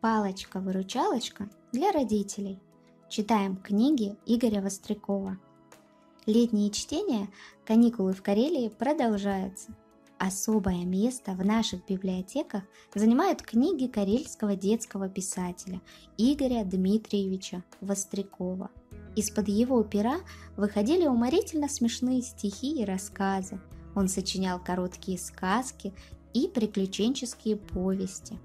Палочка-выручалочка для родителей. Читаем книги Игоря Вострякова. Летние чтения «Каникулы в Карелии» продолжаются. Особое место в наших библиотеках занимают книги карельского детского писателя Игоря Дмитриевича Вострякова. Из-под его пера выходили уморительно смешные стихи и рассказы. Он сочинял короткие сказки и приключенческие повести.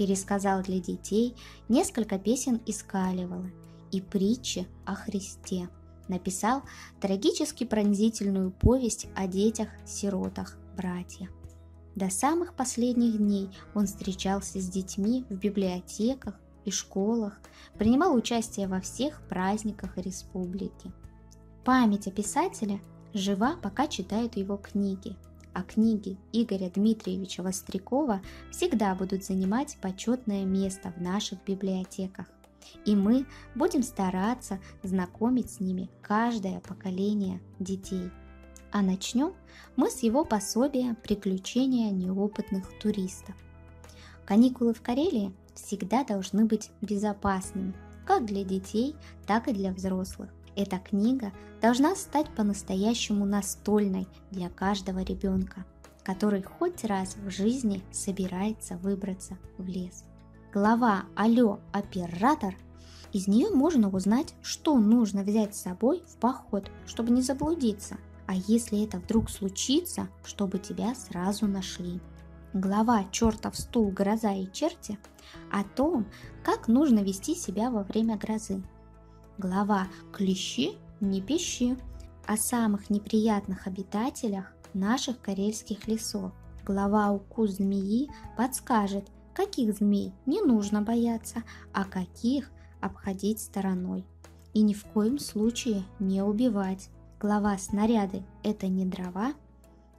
Пересказал для детей несколько песен из Калевала и притчи о Христе. Написал трагически пронзительную повесть о детях-сиротах братья. До самых последних дней он встречался с детьми в библиотеках и школах, принимал участие во всех праздниках республики. Память о писателе жива, пока читают его книги, а книги Игоря Дмитриевича Вострякова всегда будут занимать почетное место в наших библиотеках. И мы будем стараться знакомить с ними каждое поколение детей. А начнем мы с его пособия «Приключения неопытных туристов». Каникулы в Карелии всегда должны быть безопасными, как для детей, так и для взрослых. Эта книга должна стать по-настоящему настольной для каждого ребенка, который хоть раз в жизни собирается выбраться в лес. Глава «Алло, оператор» Из нее можно узнать, что нужно взять с собой в поход, чтобы не заблудиться. А если это вдруг случится, чтобы тебя сразу нашли. Глава «Чертов стул, гроза и черти» о том, как нужно вести себя во время грозы. Глава «Клещи, не пищи» о самых неприятных обитателях наших карельских лесов. Глава «Укус змеи» подскажет, каких змей не нужно бояться, а каких обходить стороной. И ни в коем случае не убивать. Глава «Снаряды – это не дрова»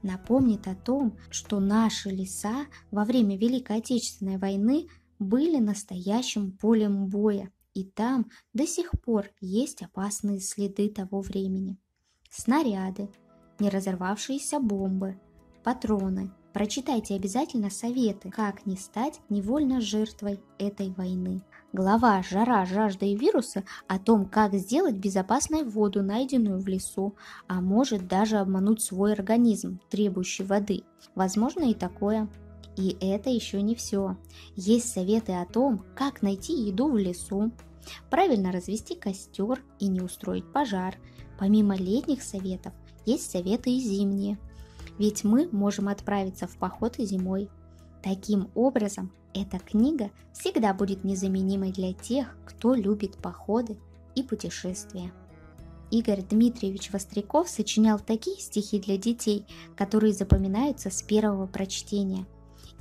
напомнит о том, что наши леса во время Великой Отечественной войны были настоящим полем боя, и там до сих пор есть опасные следы того времени. Снаряды, не разорвавшиеся бомбы, патроны. Прочитайте обязательно советы, как не стать невольно жертвой этой войны. Глава «Жара, жажда и вирусы» о том, как сделать безопасной воду, найденную в лесу, а может даже обмануть свой организм, требующий воды. Возможно и такое. И это еще не все. Есть советы о том, как найти еду в лесу, правильно развести костер и не устроить пожар. Помимо летних советов, есть советы и зимние. Ведь мы можем отправиться в поход и зимой. Таким образом, эта книга всегда будет незаменимой для тех, кто любит походы и путешествия. Игорь Дмитриевич Востряков сочинял такие стихи для детей, которые запоминаются с первого прочтения.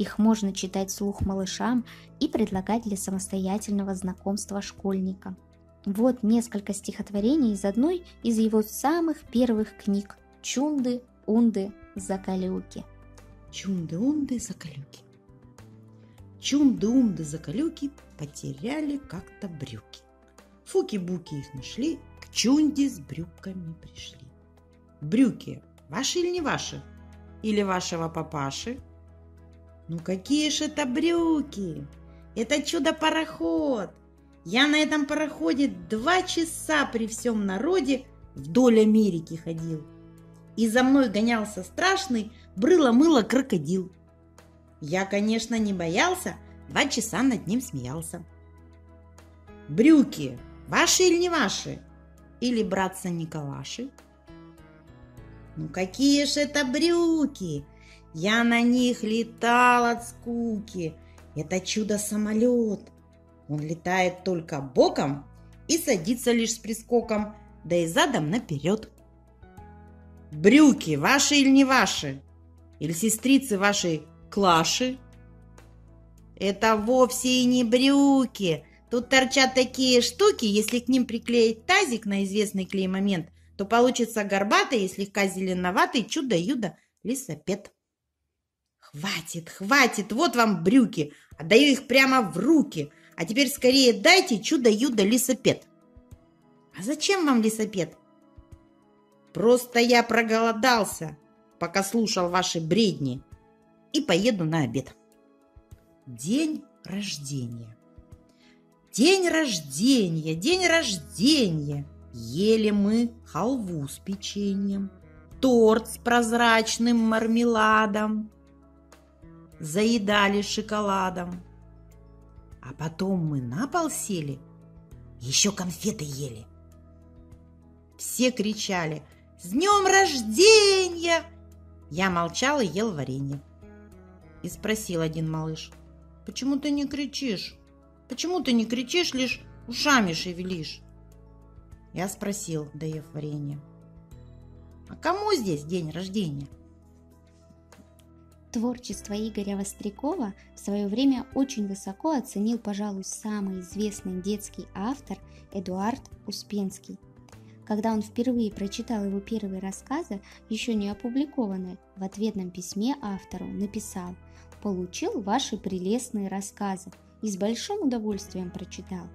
Их можно читать вслух малышам и предлагать для самостоятельного знакомства школьникам. Вот несколько стихотворений из одной из его самых первых книг «Чунды, унды, закалюки». Чунды-унды, закалюки. Чум-дум да закалюки потеряли как-то брюки. Фуки-буки их нашли, к чунде с брюками пришли. Брюки ваши или не ваши? Или вашего папаши? Ну какие же это брюки? Это чудо-пароход. Я на этом пароходе два часа при всем народе вдоль Америки ходил. И за мной гонялся страшный брыло-мыло крокодил. Я, конечно, не боялся, два часа над ним смеялся. Брюки ваши или не ваши? Или братца Николаши? Ну какие же это брюки? Я на них летал от скуки. Это чудо-самолет. Он летает только боком и садится лишь с прискоком, да и задом наперед. Брюки ваши или не ваши? Или сестрицы вашей клаши. Это вовсе и не брюки. Тут торчат такие штуки, если к ним приклеить тазик на известный клей-момент, то получится горбатый и слегка зеленоватый чудо-юдо лисопед. Хватит, хватит, вот вам брюки, отдаю их прямо в руки. А теперь скорее дайте чудо-юдо лисопед. А зачем вам лисопед? Просто я проголодался, пока слушал ваши бредни и поеду на обед. День рождения. День рождения, день рождения. Ели мы халву с печеньем, торт с прозрачным мармеладом. Заедали шоколадом. А потом мы на пол сели, еще конфеты ели. Все кричали «С днем рождения!» Я молчал и ел варенье. И спросил один малыш «Почему ты не кричишь?» Почему ты не кричишь, лишь ушами шевелишь?» Я спросил, доев варенье. «А кому здесь день рождения?» Творчество Игоря Вострякова в свое время очень высоко оценил, пожалуй, самый известный детский автор Эдуард Успенский. Когда он впервые прочитал его первые рассказы, еще не опубликованные, в ответном письме автору написал «Получил ваши прелестные рассказы, и с большим удовольствием прочитал.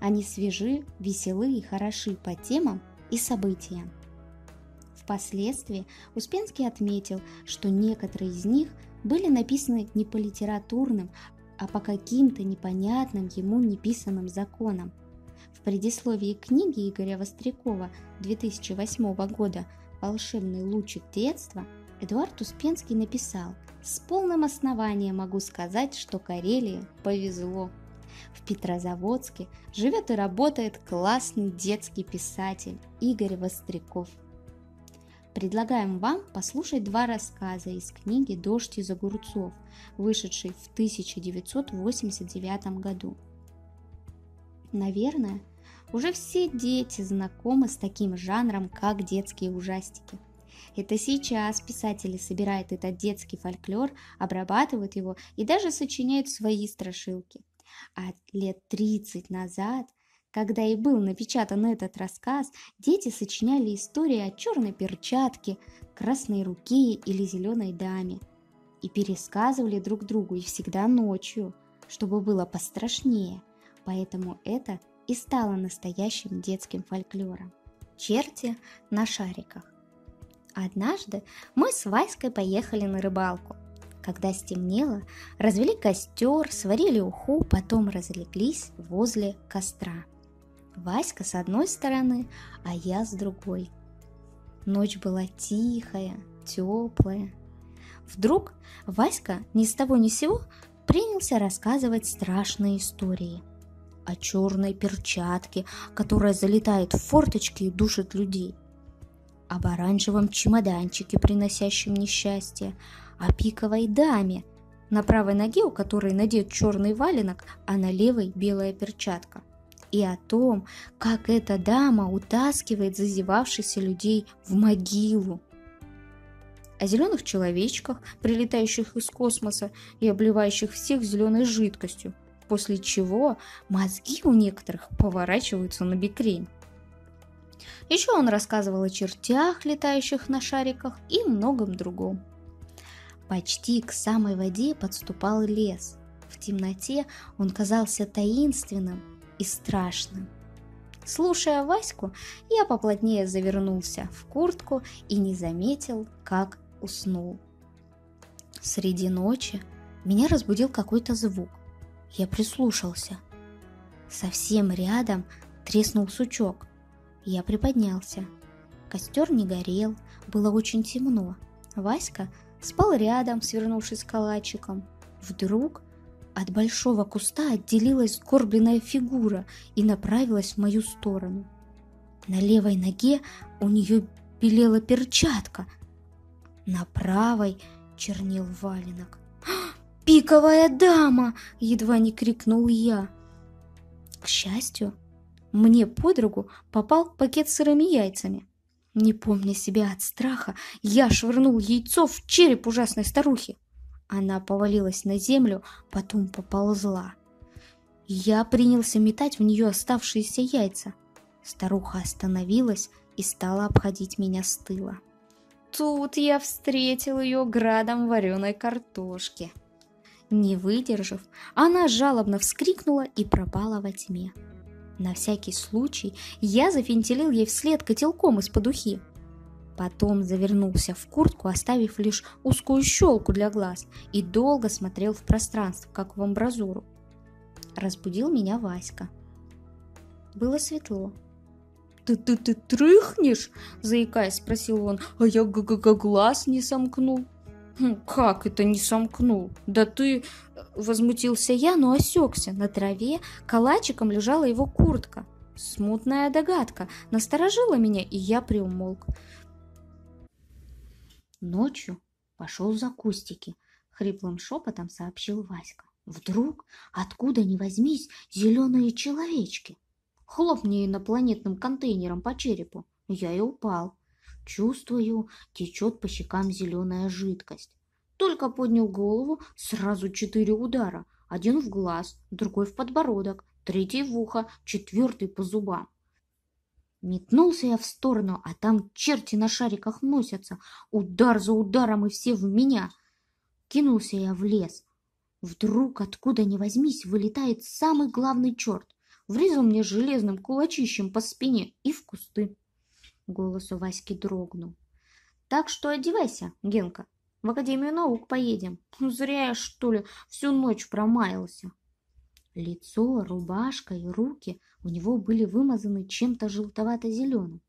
Они свежи, веселы и хороши по темам и событиям. Впоследствии Успенский отметил, что некоторые из них были написаны не по литературным, а по каким-то непонятным ему неписанным законам. В предисловии книги Игоря Вострякова 2008 года «Волшебный лучик детства» Эдуард Успенский написал – с полным основанием могу сказать, что Карелии повезло. В Петрозаводске живет и работает классный детский писатель Игорь Востряков. Предлагаем вам послушать два рассказа из книги «Дождь из огурцов», вышедшей в 1989 году. Наверное, уже все дети знакомы с таким жанром, как детские ужастики. Это сейчас писатели собирают этот детский фольклор, обрабатывают его и даже сочиняют свои страшилки. А лет 30 назад, когда и был напечатан этот рассказ, дети сочиняли истории о черной перчатке, красной руке или зеленой даме. И пересказывали друг другу и всегда ночью, чтобы было пострашнее. Поэтому это и стало настоящим детским фольклором. Черти на шариках. Однажды мы с Васькой поехали на рыбалку. Когда стемнело, развели костер, сварили уху, потом разлеглись возле костра. Васька с одной стороны, а я с другой. Ночь была тихая, теплая. Вдруг Васька ни с того ни с сего принялся рассказывать страшные истории о черной перчатке, которая залетает в форточки и душит людей – об оранжевом чемоданчике, приносящем несчастье, о пиковой даме, на правой ноге у которой надет черный валенок, а на левой белая перчатка. И о том, как эта дама утаскивает зазевавшихся людей в могилу. О зеленых человечках, прилетающих из космоса и обливающих всех зеленой жидкостью, после чего мозги у некоторых поворачиваются на бекрень. Еще он рассказывал о чертях, летающих на шариках и многом другом. Почти к самой воде подступал лес. В темноте он казался таинственным и страшным. Слушая Ваську, я поплотнее завернулся в куртку и не заметил, как уснул. Среди ночи меня разбудил какой-то звук. Я прислушался. Совсем рядом треснул сучок. Я приподнялся. Костер не горел, было очень темно. Васька спал рядом, свернувшись калачиком. Вдруг от большого куста отделилась горбленная фигура и направилась в мою сторону. На левой ноге у нее белела перчатка, на правой чернел валенок. «Пиковая дама!» — едва не крикнул я. К счастью, мне под руку попал пакет с сырыми яйцами. Не помня себя от страха, я швырнул яйцо в череп ужасной старухи. Она повалилась на землю, потом поползла. Я принялся метать в нее оставшиеся яйца. Старуха остановилась и стала обходить меня с тыла. Тут я встретил ее градом вареной картошки. Не выдержав, она жалобно вскрикнула и пропала во тьме. На всякий случай я зафинтелил ей вслед котелком из-под ухи. Потом завернулся в куртку, оставив лишь узкую щелку для глаз, и долго смотрел в пространство, как в амбразуру. Разбудил меня Васька – Было светло. «Ты, ты, ты трыхнешь?» – заикаясь, спросил он. «А я г -г -г глаз не сомкнул». «Хм, «Как это не сомкнул? Да ты...» Возмутился я, но осекся. На траве калачиком лежала его куртка. Смутная догадка насторожила меня, и я приумолк. Ночью пошел за кустики, хриплым шепотом сообщил Васька. Вдруг, откуда ни возьмись, зеленые человечки. Хлопни инопланетным контейнером по черепу. Я и упал. Чувствую, течет по щекам зеленая жидкость. Только поднял голову, сразу четыре удара. Один в глаз, другой в подбородок, третий в ухо, четвертый по зубам. Метнулся я в сторону, а там черти на шариках носятся. Удар за ударом и все в меня. Кинулся я в лес. Вдруг, откуда ни возьмись, вылетает самый главный черт. Врезал мне железным кулачищем по спине и в кусты. Голос у Васьки дрогнул. Так что одевайся, Генка. В Академию наук поедем. Ну, зря я, что ли, всю ночь промаялся. Лицо, рубашка и руки у него были вымазаны чем-то желтовато-зеленым.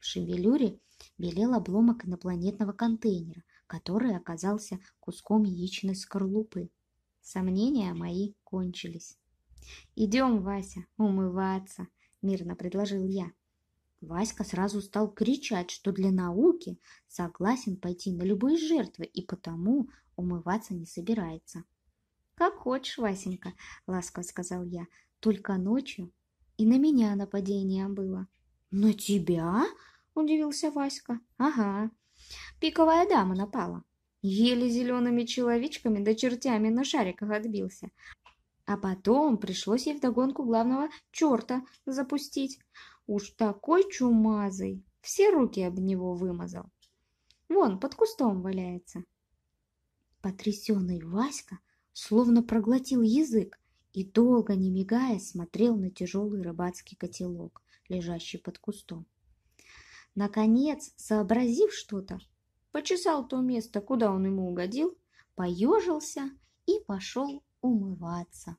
В шевелюре белел обломок инопланетного контейнера, который оказался куском яичной скорлупы. Сомнения мои кончились. «Идем, Вася, умываться», — мирно предложил я. Васька сразу стал кричать, что для науки согласен пойти на любые жертвы и потому умываться не собирается. «Как хочешь, Васенька», — ласково сказал я, — «только ночью и на меня нападение было». «На тебя?» — удивился Васька. «Ага, пиковая дама напала. Еле зелеными человечками да чертями на шариках отбился. А потом пришлось ей вдогонку главного черта запустить. Уж такой чумазый, все руки об него вымазал. Вон, под кустом валяется. Потрясенный Васька словно проглотил язык и, долго не мигая, смотрел на тяжелый рыбацкий котелок, лежащий под кустом. Наконец, сообразив что-то, почесал то место, куда он ему угодил, поежился и пошел умываться.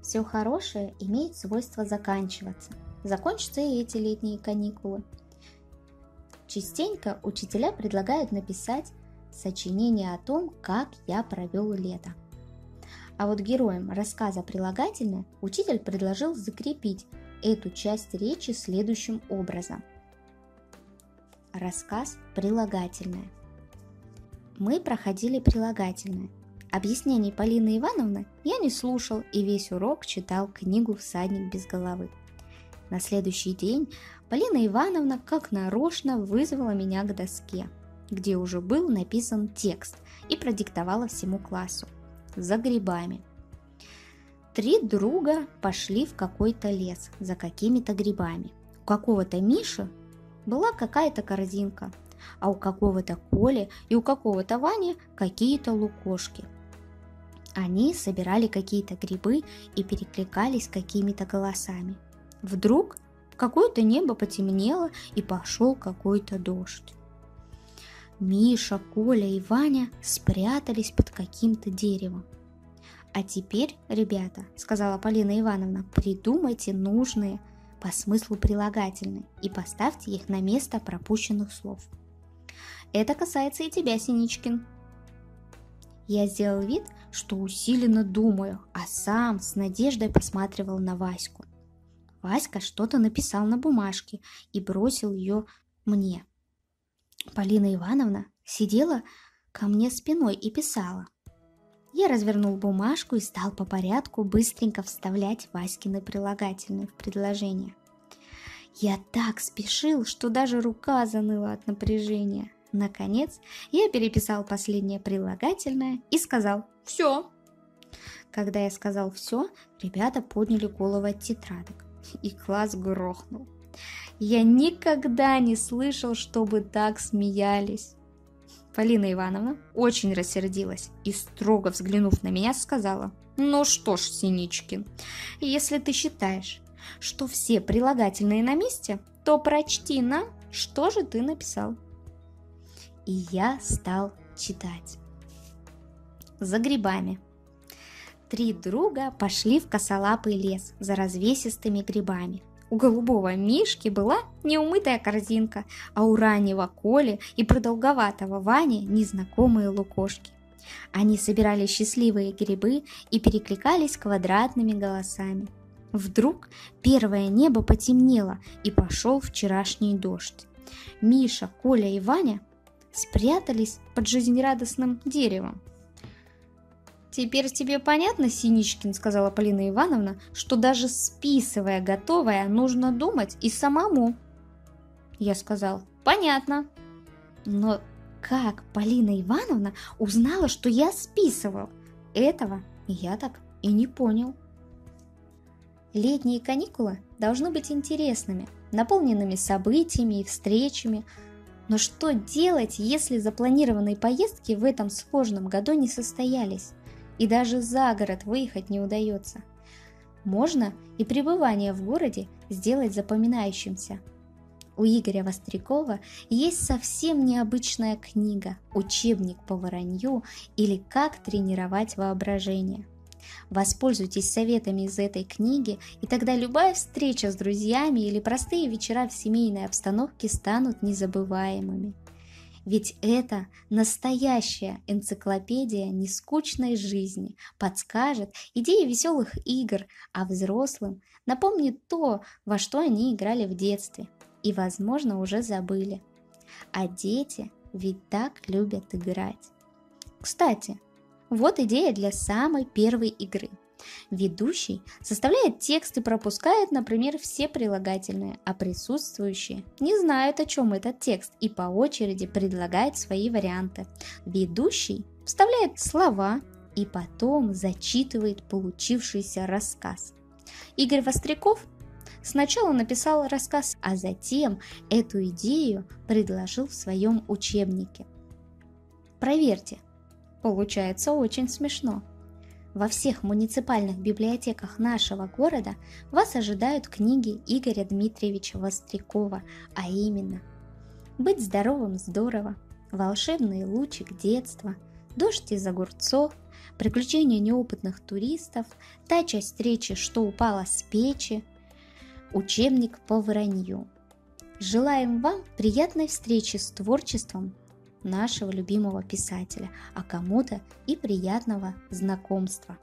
Все хорошее имеет свойство заканчиваться. Закончатся и эти летние каникулы. Частенько учителя предлагают написать сочинение о том, как я провел лето. А вот героям рассказа прилагательное учитель предложил закрепить эту часть речи следующим образом. Рассказ прилагательное. Мы проходили прилагательное – Объяснений Полины Ивановны я не слушал и весь урок читал книгу «Всадник без головы». На следующий день Полина Ивановна как нарочно вызвала меня к доске, где уже был написан текст и продиктовала всему классу. За грибами. Три друга пошли в какой-то лес за какими-то грибами. У какого-то Миши была какая-то корзинка, а у какого-то Коли и у какого-то Вани какие-то лукошки – они собирали какие-то грибы и перекликались какими-то голосами. Вдруг какое-то небо потемнело и пошел какой-то дождь. Миша, Коля и Ваня спрятались под каким-то деревом. «А теперь, ребята, — сказала Полина Ивановна, — придумайте нужные по смыслу прилагательные и поставьте их на место пропущенных слов. Это касается и тебя, Синичкин. Я сделал вид, что усиленно думаю, а сам с надеждой посматривал на Ваську. Васька что-то написал на бумажке и бросил ее мне. Полина Ивановна сидела ко мне спиной и писала. Я развернул бумажку и стал по порядку быстренько вставлять Васькины прилагательные в предложение. Я так спешил, что даже рука заныла от напряжения. Наконец, я переписал последнее прилагательное и сказал «Все». Когда я сказал «все», ребята подняли голову от тетрадок, и класс грохнул. Я никогда не слышал, чтобы так смеялись. Полина Ивановна очень рассердилась и, строго взглянув на меня, сказала, «Ну что ж, Синичкин, если ты считаешь, что все прилагательные на месте, то прочти нам, что же ты написал» и я стал читать. За грибами. Три друга пошли в косолапый лес за развесистыми грибами. У голубого Мишки была неумытая корзинка, а у раннего Коли и продолговатого Вани незнакомые лукошки. Они собирали счастливые грибы и перекликались квадратными голосами. Вдруг первое небо потемнело и пошел вчерашний дождь. Миша, Коля и Ваня спрятались под жизнерадостным деревом. «Теперь тебе понятно, Синичкин, — сказала Полина Ивановна, — что даже списывая готовое, нужно думать и самому». Я сказал, «Понятно». Но как Полина Ивановна узнала, что я списывал? Этого я так и не понял. Летние каникулы должны быть интересными, наполненными событиями и встречами. Но что делать, если запланированные поездки в этом сложном году не состоялись? И даже за город выехать не удается. Можно и пребывание в городе сделать запоминающимся. У Игоря Вострякова есть совсем необычная книга «Учебник по воронью» или «Как тренировать воображение». Воспользуйтесь советами из этой книги, и тогда любая встреча с друзьями или простые вечера в семейной обстановке станут незабываемыми. Ведь это настоящая энциклопедия нескучной жизни, подскажет идеи веселых игр, а взрослым напомнит то, во что они играли в детстве и, возможно, уже забыли. А дети ведь так любят играть. Кстати, вот идея для самой первой игры. Ведущий составляет текст и пропускает, например, все прилагательные, а присутствующие не знают, о чем этот текст и по очереди предлагает свои варианты. Ведущий вставляет слова и потом зачитывает получившийся рассказ. Игорь Востряков сначала написал рассказ, а затем эту идею предложил в своем учебнике. Проверьте, Получается очень смешно. Во всех муниципальных библиотеках нашего города вас ожидают книги Игоря Дмитриевича Вострякова, а именно «Быть здоровым здорово», «Волшебный лучик детства», «Дождь из огурцов», «Приключения неопытных туристов», «Та часть речи, что упала с печи», «Учебник по вранью». Желаем вам приятной встречи с творчеством нашего любимого писателя, а кому-то и приятного знакомства.